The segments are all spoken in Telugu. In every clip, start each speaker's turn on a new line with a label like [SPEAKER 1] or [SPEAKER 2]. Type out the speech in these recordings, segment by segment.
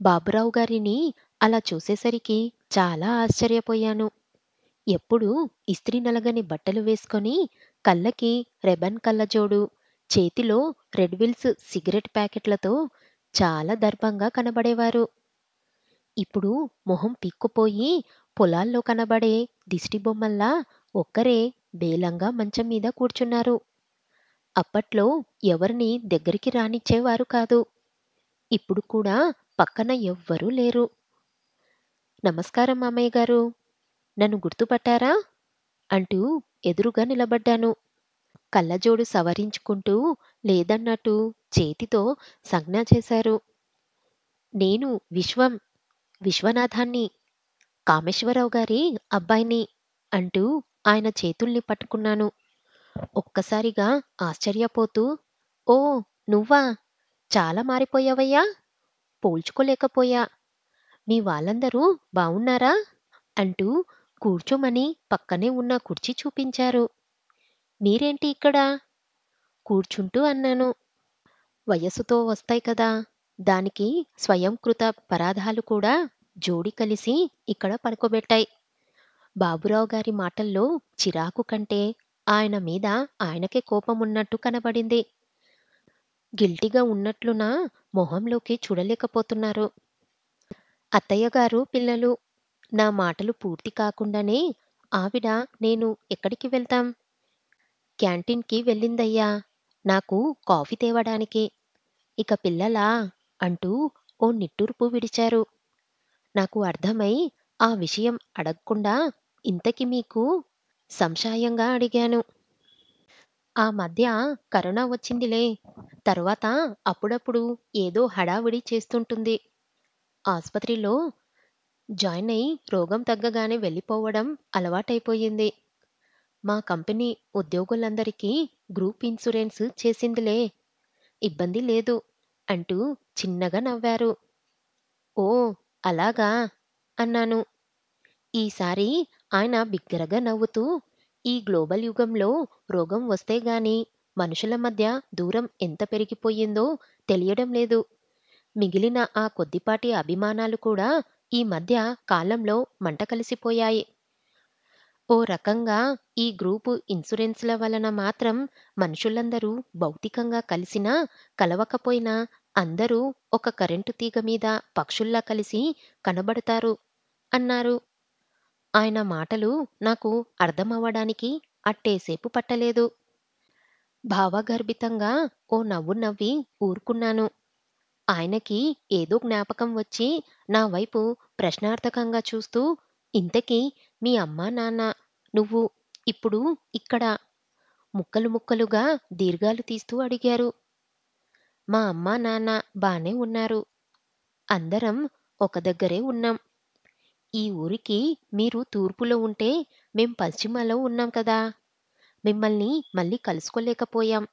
[SPEAKER 1] బాబురావు గారిని అలా చూసేసరికి చాలా ఆశ్చర్యపోయాను. ఎప్పుడూ ఇస్త్రీ నలగని బట్టలు వేసుకొని, కళ్ళకి రెబన్ కళ్ళజోడు, చేతిలో రెడ్ విల్స్ సిగరెట్ ప్యాకెట్లతో చాలా దర్భంగా కనబడేవారు. ఇప్పుడు మొహం పిక్కుపోయి పొలాల్లో కనబడే దిష్టిబొమ్మల్లా ఒక్కరే బేలంగా మంచం మీద కూర్చున్నారు. అప్పట్లో ఎవరిని దగ్గరికి రానిచ్చేవారు కాదు. ఇప్పుడు కూడా పక్కన ఎవ్వరూ లేరు. నమస్కారం మామయ్యగారూ! నన్ను గుర్తుపట్టారా? అంటూ ఎదురుగా నిలబడ్డాను. కళ్ళజోడు సవరించుకుంటూ లేదన్నట్టు చేతితో సంజ్ఞ చేశారు. నేను విశ్వం విశ్వనాథాన్ని. కామేశ్వరరావు గారి అబ్బాయిని అంటూ ఆయన చేతుల్ని పట్టుకున్నాను. ఒక్కసారిగా ఆశ్చర్యపోతూ ఓ నువ్వా? చాలా మారిపోయావయ్యా! పోల్చుకోలేకపోయా. మీ వాళ్ళందరూ బావున్నారా? అంటూ కూర్చోమని పక్కనే ఉన్న కుర్చీ చూపించారు. మీరేంటి ఇక్కడ? కూర్చుంటూ అన్నాను. వయసుతో వస్తాయి కదా! దానికి స్వయంకృత పరాధాలు కూడా జోడి కలిసి ఇక్కడ పడుకోబెట్టాయి. బాబురావు గారి మాటల్లో చిరాకు కంటే ఆయన మీద ఆయనకే కోపమున్నట్టు కనబడింది. గిల్టీగా ఉన్నట్లున మొహంలోకి చూడలేకపోతున్నారు. అత్తయ్యగారు పిల్లలు నా మాటలు పూర్తి కాకుండానే ఆవిడ నేను ఎక్కడికి వెళ్తాం? క్యాంటీన్‌కి వెళ్ళిందయ్యా! నాకు కాఫీ తేవడానికి. ఇక పిల్లలా? అంటూ ఓ నిట్టూర్పు విడిచారు. నాకు అర్థమై ఆ విషయం అడగకుండా ఇంతకీ మీకు సంశయంగా అడిగాను. ఆ మధ్య కరోనా వచ్చిందిలే. తర్వాత అప్పుడప్పుడు ఏదో హడావిడి చేస్తుంటుంది. ఆసుపత్రిలో జాయిన్ అయి రోగం తగ్గగానే వెళ్ళిపోవడం అలవాటైపోయింది. మా కంపెనీ ఉద్యోగులందరికీ గ్రూప్ ఇన్సూరెన్స్ చేసిందిలే. ఇబ్బంది లేదు అంటూ చిన్నగా నవ్వారు. ఓ అలాగా? అన్నాను. ఈసారి ఆయన బిగ్గరగా నవ్వుతూ ఈ గ్లోబల్ యుగంలో రోగం వస్తే గాని మనుషుల మధ్య దూరం ఎంత పెరిగిపోయిందో తెలియడం లేదు. మిగిలిన ఆ కొద్దిపాటి అభిమానాలు కూడా ఈ మధ్య కాలంలో మంట కలిసిపోయాయి. ఓ రకంగా ఈ గ్రూపు ఇన్సూరెన్స్‌ల వలన మాత్రం మనుషులందరూ భౌతికంగా కలిసినా, కలవకపోయినా అందరూ ఒక కరెంటు తీగ మీద పక్షుల్లా కలిసి కనబడతారు అన్నారు. ఆయన మాటలు నాకు అర్థమవ్వడానికి అట్టేసేపు పట్టలేదు. భావగర్భితంగా ఓ నవ్వు నవ్వి ఊరుకున్నాను. ఆయనకి ఏదో జ్ఞాపకం వచ్చి నా వైపు ప్రశ్నార్థకంగా చూస్తూ ఇంతకీ మీ అమ్మా నాన్న, నువ్వు ఇప్పుడు ఇక్కడ ముక్కలు ముక్కలుగా దీర్ఘాలు తీస్తూ అడిగారు. మా అమ్మా నాన్న బానే ఉన్నారు. అందరం ఒక దగ్గరే ఉన్నాం. ఈ ఊరికి మీరు తూర్పులో ఉంటే మేం పశ్చిమలో ఉన్నాం కదా! మిమ్మల్ని మళ్ళీ కలుసుకోలేకపోయాం.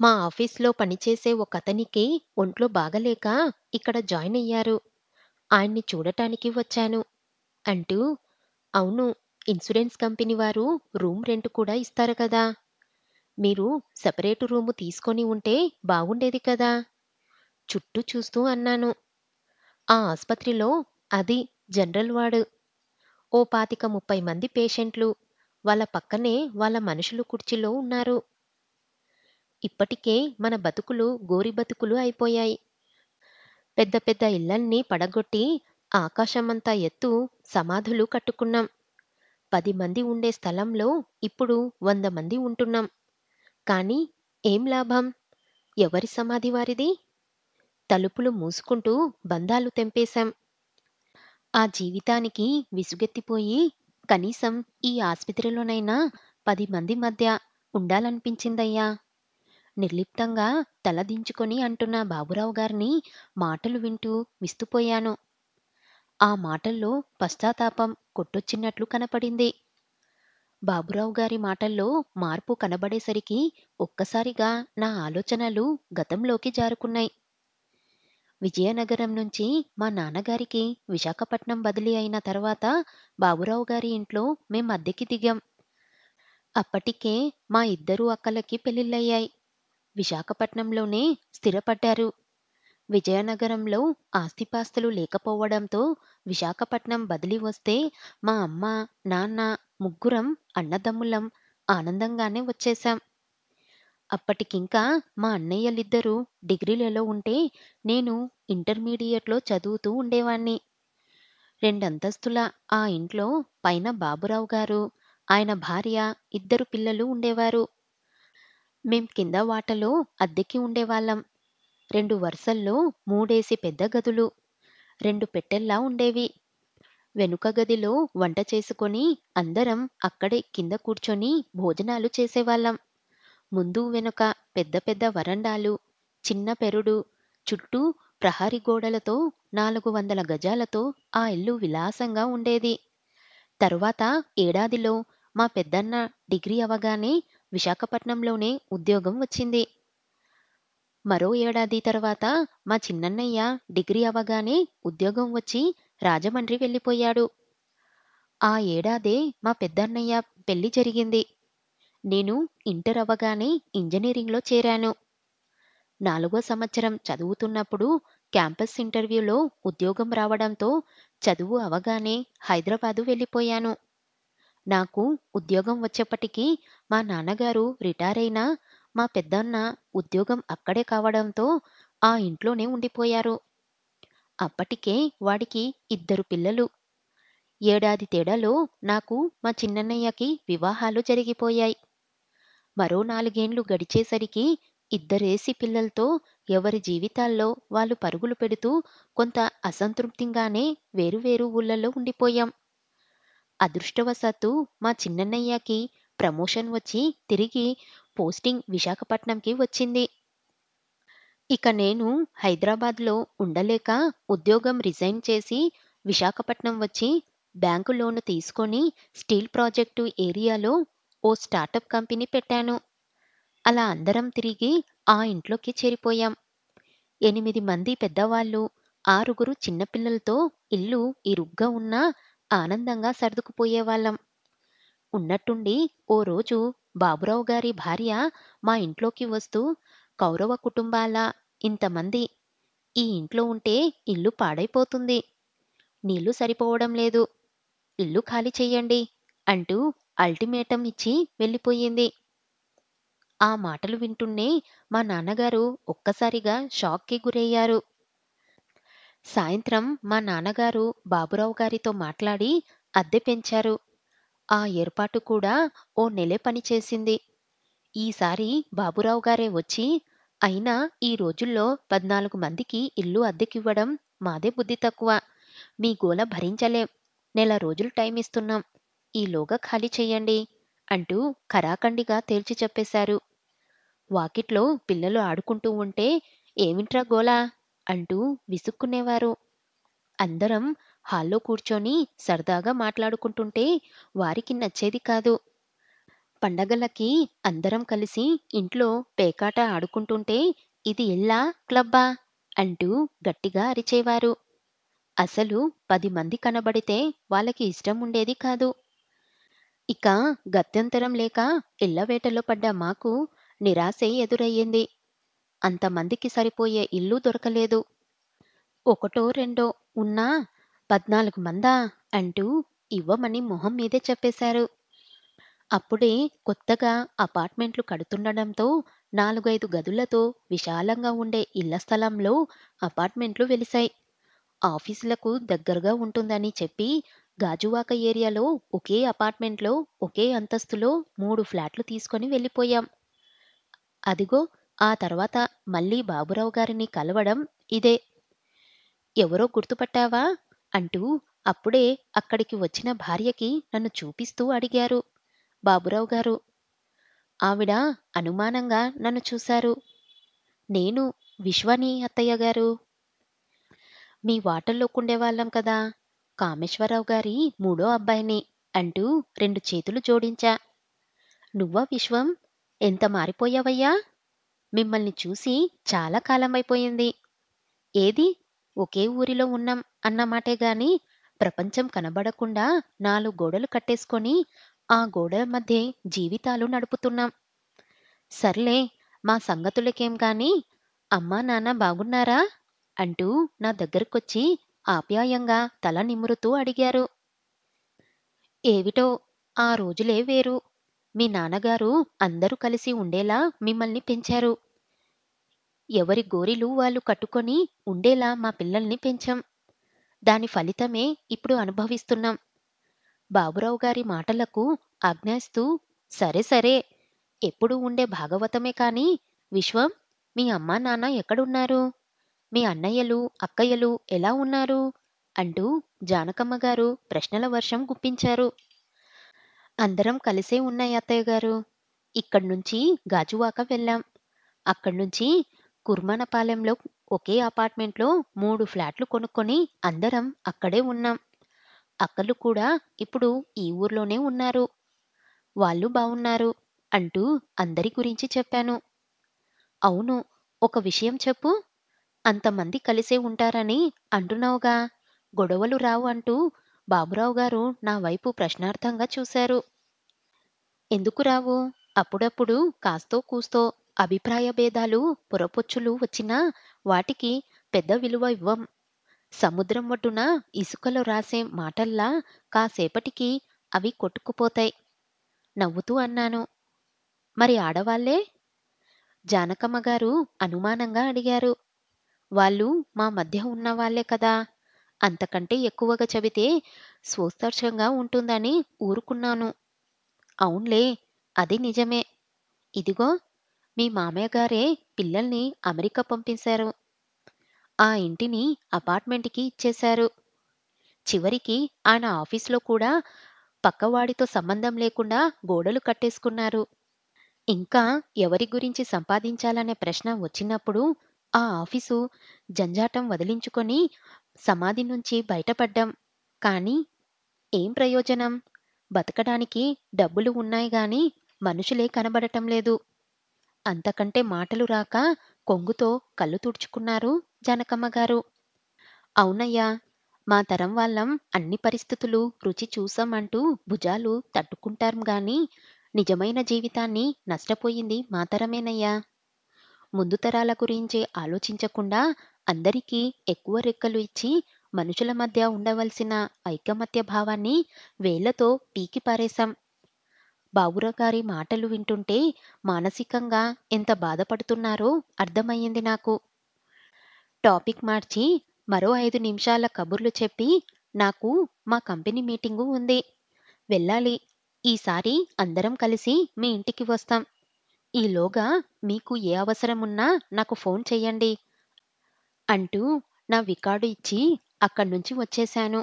[SPEAKER 1] మా ఆఫీస్‌లో పనిచేసే ఒకతనికి ఒంట్లో బాగాలేక ఇక్కడ జాయిన్ అయ్యారు. ఆయన్ని చూడటానికి వచ్చాను. అంటూ అవును ఇన్సూరెన్స్ కంపెనీ వారు రూమ్ రెంట్ కూడా ఇస్తారు కదా! మీరు సెపరేటు రూము తీసుకొని ఉంటే బాగుండేది కదా! చుట్టూ చూస్తూ అన్నాను. ఆ ఆసుపత్రిలో అది జనరల్ వార్డ్. ఓ పాతిక ముప్పై మంది పేషెంట్లు. వాళ్ళ పక్కనే వాళ్ళ మనుషులు కుర్చీలో ఉన్నారు. ఇప్పటికే మన బతుకులు గోరి బతుకులు అయిపోయాయి. పెద్ద పెద్ద ఇళ్ళన్నీ పడగొట్టి ఆకాశమంతా ఎత్తు సమాధులు కట్టుకున్నాం. పది మంది ఉండే స్థలంలో ఇప్పుడు వంద మంది ఉంటున్నాం. కానీ ఏం లాభం? ఎవరి సమాధి వారిది? తలుపులు మూసుకుంటూ బంధాలు తెంపేశాం. ఆ జీవితానికి విసుగెత్తిపోయి కనీసం ఈ ఆస్పత్రిలోనైనా పది మంది మధ్య ఉండాలనిపించిందయ్యా! నిర్లిప్తంగా తల దించుకొని అంటున్న బాబురావు గారిని మాటలు వింటూ విస్తుపోయాను. ఆ మాటల్లో పశ్చాత్తాపం కొట్టొచ్చినట్లు కనపడింది. బాబురావు గారి మాటల్లో మార్పు కనబడేసరికి ఒక్కసారిగా నా ఆలోచనలు గతంలోకి జారుకున్నాయి. విజయనగరం నుంచి మా నాన్నగారికి విశాఖపట్నం బదిలీ అయిన తర్వాత బాబురావు గారి ఇంట్లో మేం అద్దెకి దిగాం. అప్పటికే మా ఇద్దరు అక్కలకి పెళ్ళిళ్ళయ్యాయి. విశాఖపట్నంలోనే స్థిరపడ్డారు. విజయనగరంలో ఆస్తిపాస్తులు లేకపోవడంతో విశాఖపట్నం బదిలీ వస్తే మా అమ్మ నాన్న ముగ్గురం అన్నదమ్ములం ఆనందంగానే వచ్చేశాం అప్పటికింకా మా అన్నయ్యలిద్దరూ డిగ్రీలలో ఉంటే నేను ఇంటర్మీడియట్లో చదువుతూ ఉండేవాణ్ణి. రెండంతస్తుల ఆ ఇంట్లో పైన బాబురావు గారు ఆయన భార్య ఇద్దరు పిల్లలు ఉండేవారు. మేం కింద వాటలో అద్దెకి ఉండేవాళ్ళం. రెండు వరుసల్లో మూడేసి పెద్ద గదులు రెండు పెట్టెల్లా ఉండేవి. వెనుక గదిలో వంట చేసుకొని అందరం అక్కడే కింద కూర్చొని భోజనాలు చేసేవాళ్ళం. ముందు వెనుక పెద్ద పెద్ద వరండాలు చిన్న పెరుడు చుట్టూ ప్రహరీ గోడలతో నాలుగు వందల గజాలతో ఆ ఇల్లు విలాసంగా ఉండేది. తరువాత ఏడాదిలో మా పెద్దన్న డిగ్రీ అవగానే విశాఖపట్నంలోనే ఉద్యోగం వచ్చింది. మరో ఏడాది తర్వాత మా చిన్నన్నయ్య డిగ్రీ అవగానే ఉద్యోగం వచ్చి రాజమండ్రి వెళ్ళిపోయాడు. ఆ ఏడాదే మా పెద్దన్నయ్య పెళ్ళి జరిగింది. నేను ఇంటర్ అవ్వగానే ఇంజనీరింగ్లో చేరాను. నాలుగో సంవత్సరం చదువుతున్నప్పుడు క్యాంపస్ ఇంటర్వ్యూలో ఉద్యోగం రావడంతో చదువు అవగానే హైదరాబాదు వెళ్ళిపోయాను. నాకు ఉద్యోగం వచ్చేప్పటికీ మా నాన్నగారు రిటైర్ అయినా మా పెద్దన్న ఉద్యోగం అక్కడే కావడంతో ఆ ఇంట్లోనే ఉండిపోయారు. అప్పటికే వాడికి ఇద్దరు పిల్లలు. ఏడాది తేడాలో నాకు మా చిన్నన్నయ్యకి వివాహాలు జరిగిపోయాయి. మరో నాలుగేండ్లు గడిచేసరికి ఇద్దరేసి పిల్లలతో ఎవరి జీవితాల్లో వాళ్ళు పరుగులు పెడుతూ కొంత అసంతృప్తిగానే వేరువేరు ఊళ్ళల్లో ఉండిపోయాం. అదృష్టవశాత్తు మా చిన్నన్నయ్యకి ప్రమోషన్ వచ్చి తిరిగి పోస్టింగ్ విశాఖపట్నంకి వచ్చింది. ఇక నేను హైదరాబాద్లో ఉండలేక ఉద్యోగం రిజైన్ చేసి విశాఖపట్నం వచ్చి బ్యాంకు లోను తీసుకొని స్టీల్ ప్రాజెక్టు ఏరియాలో ఓ స్టార్టప్ కంపెనీ పెట్టాను. అలా అందరం తిరిగి ఆ ఇంట్లోకి చేరిపోయాం. ఎనిమిది మంది పెద్దవాళ్ళు ఆరుగురు చిన్నపిల్లలతో ఇల్లు ఇరుగ్గా ఉన్నా ఆనందంగా సర్దుకుపోయేవాళ్ళం. ఉన్నట్టుండి ఓ రోజు బాబురావు గారి భార్య మా ఇంట్లోకి వస్తూ కౌరవ కుటుంబాల ఇంతమంది ఈ ఇంట్లో ఉంటే ఇల్లు పాడైపోతుంది. నీళ్ళు సరిపోవడం లేదు. ఇల్లు ఖాళీ చెయ్యండి అంటూ అల్టిమేటం ఇచ్చి వెళ్ళిపోయింది. ఆ మాటలు వింటూనే మా నాన్నగారు ఒక్కసారిగా షాక్కి గురయ్యారు. సాయంత్రం మా నాన్నగారు బాబురావు గారితో మాట్లాడి అద్దె పెంచారు. ఆ ఏర్పాటు కూడా ఓ నెలే పనిచేసింది ఈసారి బాబురావు గారే వచ్చి అయినా ఈ రోజుల్లో పద్నాలుగు మందికి ఇల్లు అద్దెకివ్వడం మాదే బుద్ధి తక్కువ. మీ గోల భరించలేం. నెల రోజులు టైం ఇస్తున్నాం. ఈలోగా ఖాళీ చెయ్యండి అంటూ ఖరాఖండిగా తేల్చి చెప్పేశారు. వాకిట్లో పిల్లలు ఆడుకుంటూ ఉంటే ఏమిట్రా గోలా? అంటూ విసుక్కునేవారు. అందరం హాల్లో కూర్చొని సరదాగా మాట్లాడుకుంటుంటే వారికి నచ్చేది కాదు. పండగలకి అందరం కలిసి ఇంట్లో పేకాట ఆడుకుంటుంటే ఇది ఎల్లా క్లబ్బా? అంటూ గట్టిగా అరిచేవారు. అసలు పది మంది కనబడితే వాళ్ళకి ఇష్టం ఉండేది కాదు. ఇక గత్యంతరం లేక ఇళ్ళవేటలో పడ్డ మాకు నిరాశే ఎదురయ్యింది. అంతమందికి సరిపోయే ఇల్లు దొరకలేదు. ఒకటో రెండో ఉన్నా పద్నాలుగు మందా అంటూ ఇవ్వమని మొహం మీదే చెప్పేశారు. అప్పుడే కొత్తగా అపార్ట్మెంట్లు కడుతుండడంతో నాలుగైదు గదులతో విశాలంగా ఉండే ఇళ్ళ స్థలంలో అపార్ట్మెంట్లు వెలిశాయి. ఆఫీసులకు దగ్గరగా ఉంటుందని చెప్పి గాజువాక ఏరియాలో ఒకే అపార్ట్మెంట్లో ఒకే అంతస్తులో మూడు ఫ్లాట్లు తీసుకొని వెళ్ళిపోయాం. అదిగో ఆ తర్వాత మళ్ళీ బాబురావు గారిని కలవడం ఇదే. ఎవరో గుర్తుపట్టావా? అంటూ అప్పుడే అక్కడికి వచ్చిన భార్యకి నన్ను చూపిస్తూ అడిగారు బాబురావు గారు. ఆవిడ అనుమానంగా నన్ను చూశారు. నేను విశ్వని అత్తయ్య గారు. మీ వాటల్లోకుండేవాళ్ళం కదా. కామేశ్వరరావు గారి మూడో అబ్బాయిని అంటూ రెండు చేతులు జోడించా. నువ్వా విశ్వం? ఎంత మారిపోయావయ్యా? మిమ్మల్ని చూసి చాలా కాలమైపోయింది ఏది? ఒకే ఊరిలో ఉన్నాం అన్నమాటే గాని ప్రపంచం కనబడకుండా నాలుగు గోడలు కట్టేసుకొని ఆ గోడల మధ్య జీవితాలు నడుపుతున్నాం. సర్లే మా సంగతులకేం గాని అమ్మా నాన్న బాగున్నారా? అంటూ నా దగ్గరకొచ్చి ఆప్యాయంగా తల నిమురుతూ అడిగారు. ఏవిటో ఆ రోజులే వేరు. మీ నాన్నగారు అందరూ కలిసి ఉండేలా మిమ్మల్ని పెంచారు. ఎవరి గోరిలు వాళ్ళు కట్టుకొని ఉండేలా మా పిల్లల్ని పెంచాం. దాని ఫలితమే ఇప్పుడు అనుభవిస్తున్నాం. బాబురావు గారి మాటలకు ఆజ్ఞాయిస్తూ సరే సరే ఎప్పుడూ ఉండే భాగవతమే కాని విశ్వం మీ అమ్మా నాన్న ఎక్కడున్నారు? మీ అన్నయ్యలు, అక్కయ్యలు ఎలా ఉన్నారు? అంటూ జానకమ్మ గారు ప్రశ్నల వర్షం గుప్పించారు. అందరం కలిసే ఉన్నాయి అత్తయ్యగారు. ఇక్కడ్నుంచి గాజువాక వెళ్ళాం. అక్కడ్నుంచి కుర్మానపాలెంలో ఒకే అపార్ట్మెంట్లో మూడు ఫ్లాట్లు కొనుక్కొని అందరం అక్కడే ఉన్నాం. అక్కలు కూడా ఇప్పుడు ఈ ఊర్లోనే ఉన్నారు. వాళ్ళు బావున్నారు అంటూ అందరి గురించి చెప్పాను. అవును ఒక విషయం చెప్పు. అంతమంది కలిసే ఉంటారని అంటున్నావుగా గొడవలు రావు అంటూ బాబురావు గారు నా వైపు ప్రశ్నార్థంగా చూశారు. ఎందుకు రావు? అప్పుడప్పుడు కాస్తో కూస్తో అభిప్రాయ భేదాలు పొరపొచ్చులు వచ్చినా వాటికి పెద్ద విలువ ఇవ్వం. సముద్రం ఒడ్డున ఇసుకలో రాసే మాటల్లా కాసేపటికి అవి కొట్టుకుపోతాయి. నవ్వుతూ అన్నాను. మరి ఆడవాళ్ళే? జానకమ్మ గారు అనుమానంగా అడిగారు. వాళ్ళు మా మధ్య ఉన్న వాళ్ళే కదా! అంతకంటే ఎక్కువగా చెబితే స్వోత్కర్షంగా ఉంటుందని ఊరుకున్నాను. అవునులే అది నిజమే. ఇదిగో మీ మామయ్యగారే పిల్లల్ని అమెరికా పంపించారు ఆ ఇంటిని అపార్ట్మెంట్కి ఇచ్చేశారు. చివరికి ఆయన ఆఫీస్లో కూడా పక్కవాడితో సంబంధం లేకుండా గోడలు కట్టేసుకున్నారు. ఇంకా ఎవరి గురించి సంపాదించాలనే ప్రశ్న వచ్చినప్పుడు ఆ ఆఫీసు జంజాటం వదిలించుకొని సమాధి నుంచి బయటపడ్డాం. కానీ ఏం ప్రయోజనం? బతకడానికి డబ్బులు ఉన్నాయి గాని మనుషులే కనబడటం లేదు. అంతకంటే మాటలు రాక కొంగుతో కళ్ళు తుడుచుకున్నారు జానకమ్మగారు. అవునయ్యా! మా తరం వాళ్ళం అన్ని పరిస్థితులు రుచి చూసాం అంటూ భుజాలు తట్టుకుంటాం గాని నిజమైన జీవితాన్ని నష్టపోయింది మా తరమేనయ్యా! ముందు తరాల గురించి ఆలోచించకుండా అందరికీ ఎక్కువ రెక్కలు ఇచ్చి మనుషుల మధ్య ఉండవలసిన ఐకమత్య భావాన్ని వేళ్ళతో పీకి పారేశాం. బావురగారి మాటలు వింటుంటే మానసికంగా ఎంత బాధపడుతున్నారో అర్థమయ్యింది నాకు. టాపిక్ మార్చి మరో ఐదు నిమిషాల కబుర్లు చెప్పి నాకు మా కంపెనీ మీటింగు ఉంది. వెళ్ళాలి. ఈసారి అందరం కలిసి మీ ఇంటికి వస్తాం. ఈలోగా మీకు ఏ అవసరమున్నా నాకు ఫోన్ చెయ్యండి. అంటూ నా వికార్డు ఇచ్చి అక్కడి నుంచి వచ్చేశాను.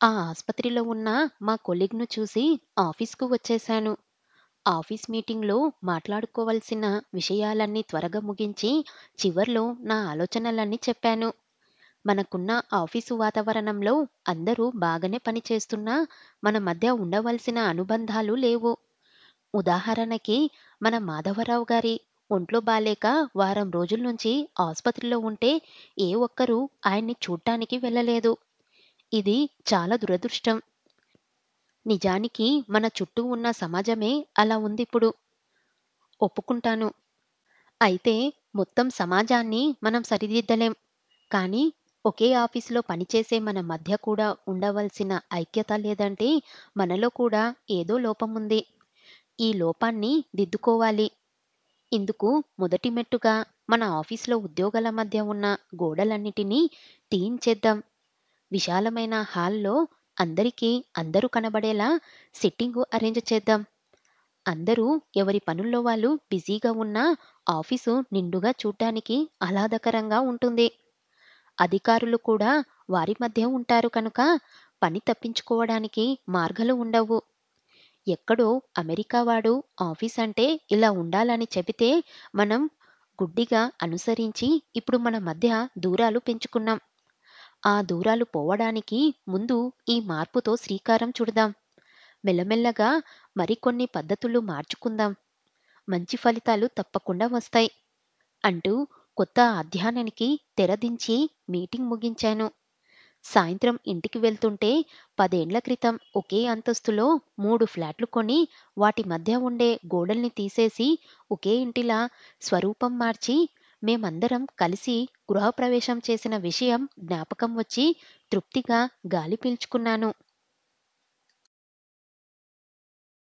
[SPEAKER 1] ఆ ఆసుపత్రిలో ఉన్న మా కొలీగ్‌ను చూసి ఆఫీస్కు వచ్చేశాను. ఆఫీస్ మీటింగ్‌లో మాట్లాడుకోవలసిన విషయాలన్నీ త్వరగా ముగించి చివర్లో నా ఆలోచనలన్నీ చెప్పాను. మనకున్న ఆఫీసు వాతావరణంలో అందరూ బాగానే పనిచేస్తున్నా మన మధ్య ఉండవలసిన అనుబంధాలు లేవు. ఉదాహరణకి మన మాధవరావు గారి ఒంట్లో బాలేక వారం రోజుల నుంచి ఆసుపత్రిలో ఉంటే ఏ ఒక్కరూ ఆయన్ని చూడ్డానికి వెళ్ళలేదు. ఇది చాలా దురదృష్టం. నిజానికి మన చుట్టూ ఉన్న సమాజమే అలా ఉందిప్పుడు. ఒప్పుకుంటాను. అయితే మొత్తం సమాజాన్ని మనం సరిదిద్దలేం. కానీ ఒకే ఆఫీసులో పనిచేసే మన మధ్య కూడా ఉండవలసిన ఐక్యత లేదంటే మనలో కూడా ఏదో లోపముంది. ఈ లోపాన్ని దిద్దుకోవాలి. ఇందుకు మొదటి మెట్టుగా మన ఆఫీసులో ఉద్యోగాల మధ్య ఉన్న గోడలన్నిటినీ తీయించేద్దాం. విశాలమైన హాల్లో అందరికీ అందరూ కనబడేలా సిట్టింగ్ అరేంజ్ చేద్దాం. అందరూ ఎవరి పనుల్లో వాళ్ళు బిజీగా ఉన్నా ఆఫీసు నిండుగా చూడ్డానికి ఆహ్లాదకరంగా ఉంటుంది. అధికారులు కూడా వారి మధ్య ఉంటారు కనుక పని తప్పించుకోవడానికి మార్గాలు ఉండవు. ఎక్కడో అమెరికా వాడు అంటే ఇలా ఉండాలని చెబితే మనం గుడ్డిగా అనుసరించి ఇప్పుడు మన మధ్య దూరాలు పెంచుకున్నాం. ఆ దూరాలు పోవడానికి ముందు ఈ మార్పుతో శ్రీకారం చుడదాం. మెల్లమెల్లగా మరికొన్ని పద్ధతులు మార్చుకుందాం. మంచి ఫలితాలు తప్పకుండా వస్తాయి. అంటూ కొత్త అధ్యయనానికి తెరదించి మీటింగ్ ముగించాను. సాయంత్రం ఇంటికి వెళ్తుంటే పదేండ్ల క్రితం ఒకే అంతస్తులో మూడు ఫ్లాట్లు కొని వాటి మధ్య ఉండే గోడల్ని తీసేసి ఒకే ఇంటిలా స్వరూపం మార్చి మేమందరం కలిసి గృహప్రవేశం చేసిన విషయం జ్ఞాపకం వచ్చి తృప్తిగా గాలి పీల్చుకున్నాను.